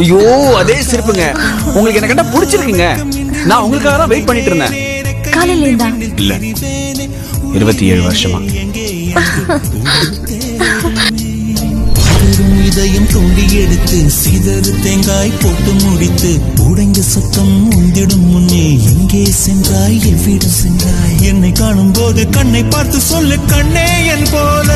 ஐயோ அதே சிரிப்புங்க. உங்களுக்கு என்ன கண்டா பிடிச்சிருக்குங்க. நான் உங்களுக்காக தான் வெயிட் பண்ணிட்டு இருந்தேன். காலையில இருந்தா? இல்ல. இருபத்தி ஏழு வருஷமா. இதயம் தூண்டி எடுத்து சிதறு தேங்காய் போட்டு முடித்து உடைந்த சத்தம் உந்திடும் முன்னே எங்கே சென்றாய்? எவ்விடம் சென்றாய்? என்னை காணும் போது கண்ணை பார்த்து சொல்லு கண்ணே என் போல.